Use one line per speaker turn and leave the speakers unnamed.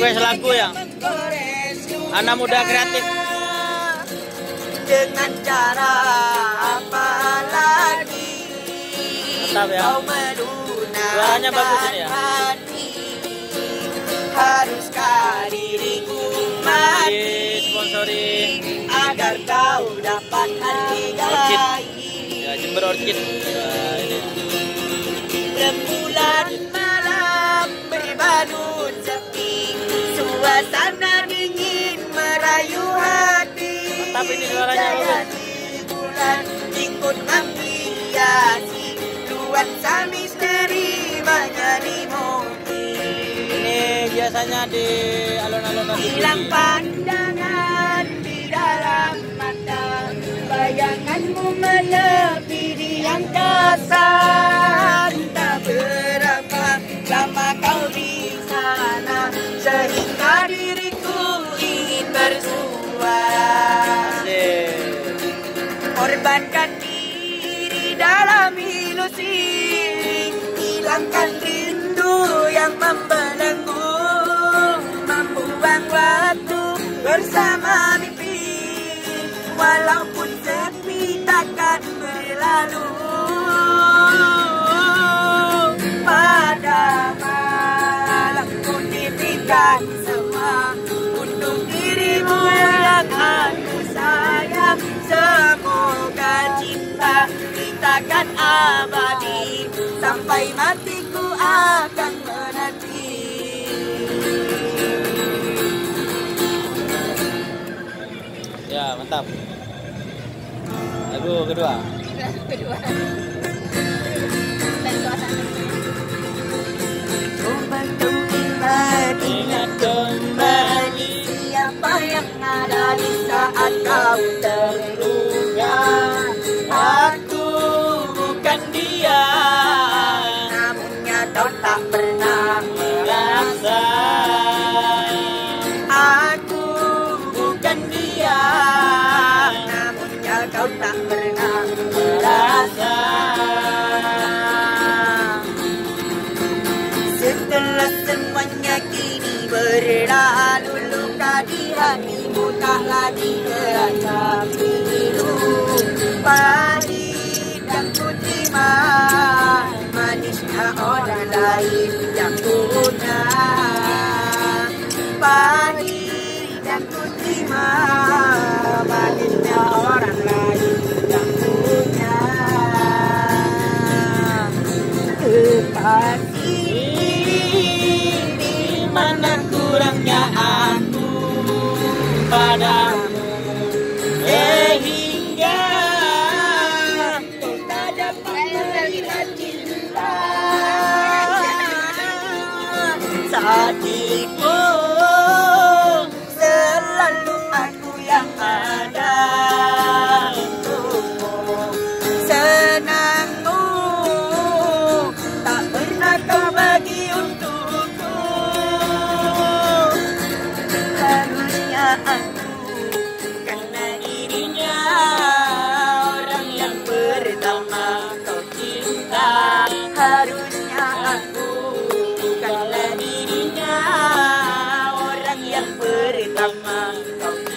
lagu ya. Anak muda kreatif.
Dengan cara apa lagi?
Mantap ya. Suaranya bagus ini ya.
hati. Haruskah diriku mati?
Disponsori.
Agar kau dapat hargai
ya Jember Orchid Nah, ini
rembulan di bulan ikut menghiasi nuansa misteri menyanyimu
ini biasanya di alun-alun
hilang pandangan di dalam mata. Bayanganmu melebihi yang kasar tak berapa lama kau di sana sehingga diriku ingin bersuara korbankan diri dalam ilusi. Hilangkan rindu yang membelenggu membuang waktu bersama mimpi. Walaupun sepi takkan berlalu. Pada malam ku semua untuk dirimu yang sayang semoga cinta kita kan abadi sampai matiku akan menanti.
Ya mantap. Lagu kedua.
Kedua Berlah luka
di hatimu tak lagi terancam Biru pahit yang ku terima Manisnya orang lain yang punya Pahit yang ku terima Manisnya orang lain yang punya Tepat kepadamu sehingga cinta. Saat selalu aku yang ada. Untukmu senangmu tak pernah untukku. Harusnya bertambah